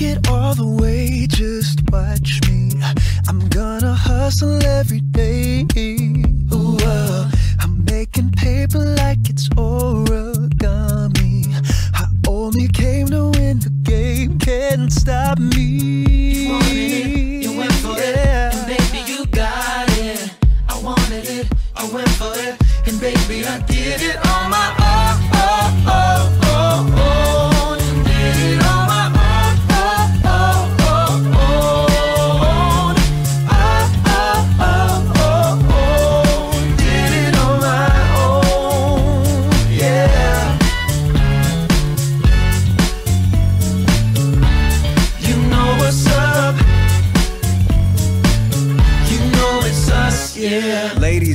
make it all the way, just watch me. I'm gonna hustle every day. Ooh, uh, I'm making paper like it's oral.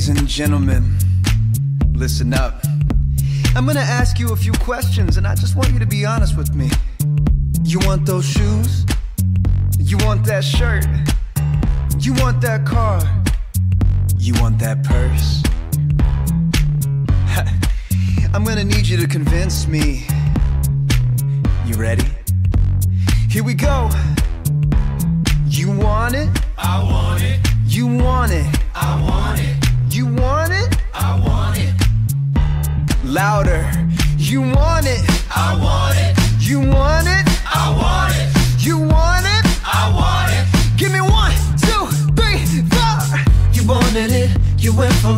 Ladies and gentlemen, listen up. I'm gonna ask you a few questions, and I just want you to be honest with me. You want those shoes? You want that shirt? You want that car? You want that purse? I'm gonna need you to convince me. You ready? Here we go. You want it? I want it,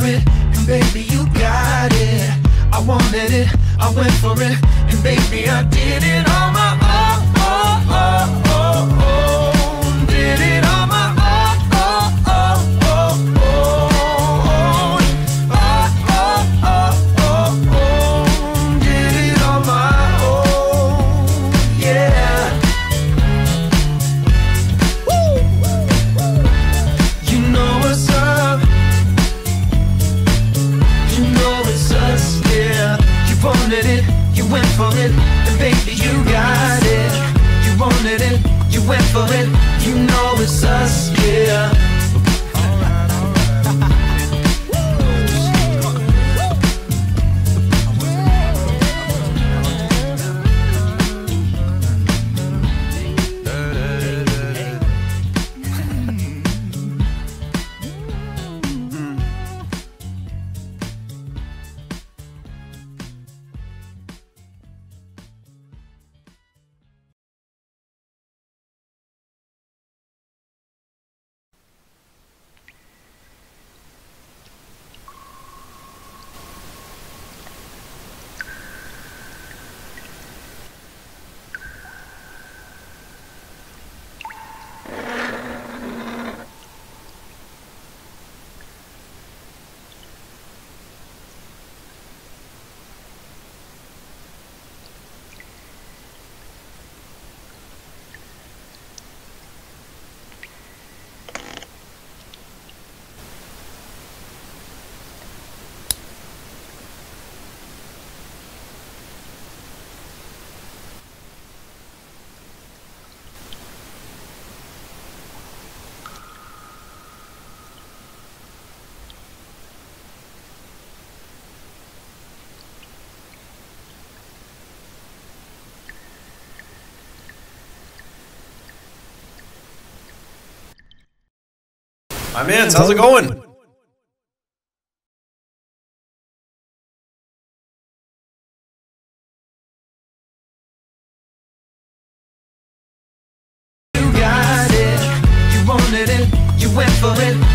it, and baby you got it. I wanted it, I went for it, and baby I did it on my own. And baby you got it. You wanted it, you went for it. You know it's us, yeah. My man, how's it going? You got it. You wanted it. You went for it.